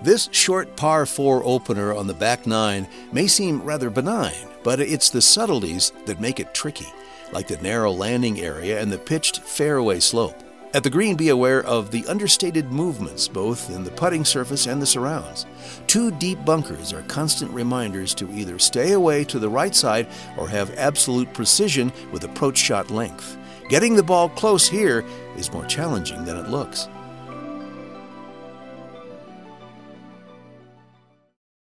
This short par 4 opener on the back nine may seem rather benign, but it's the subtleties that make it tricky, like the narrow landing area and the pitched fairway slope. At the green, be aware of the understated movements both in the putting surface and the surrounds. Two deep bunkers are constant reminders to either stay away to the right side or have absolute precision with approach shot length. Getting the ball close here is more challenging than it looks.